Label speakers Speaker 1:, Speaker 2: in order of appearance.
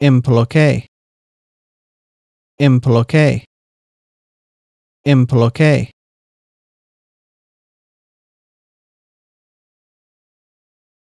Speaker 1: imploqué imploqué imploqué